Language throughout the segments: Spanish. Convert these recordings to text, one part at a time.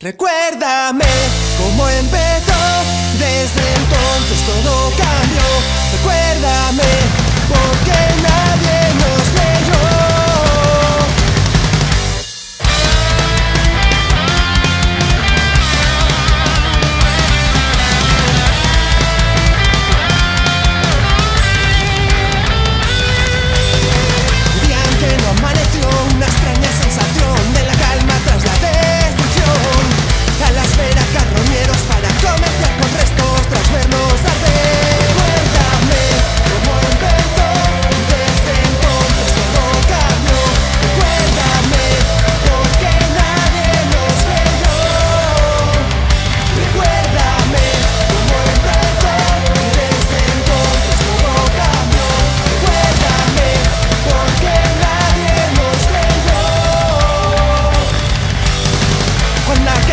Recuérdame cómo empezó desde entonces todo.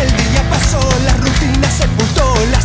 El día pasó, la rutina sepultó las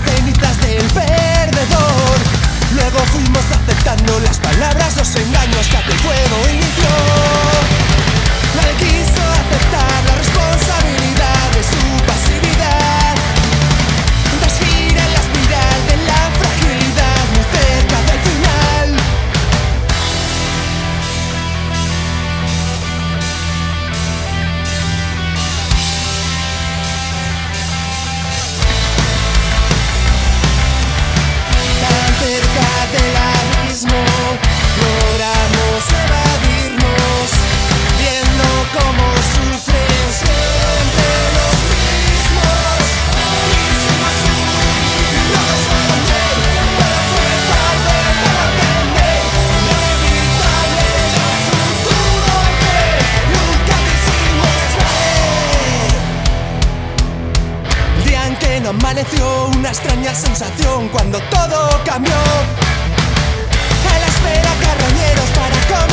amaneció una extraña sensación cuando todo cambió. A la espera carroñeros para comer.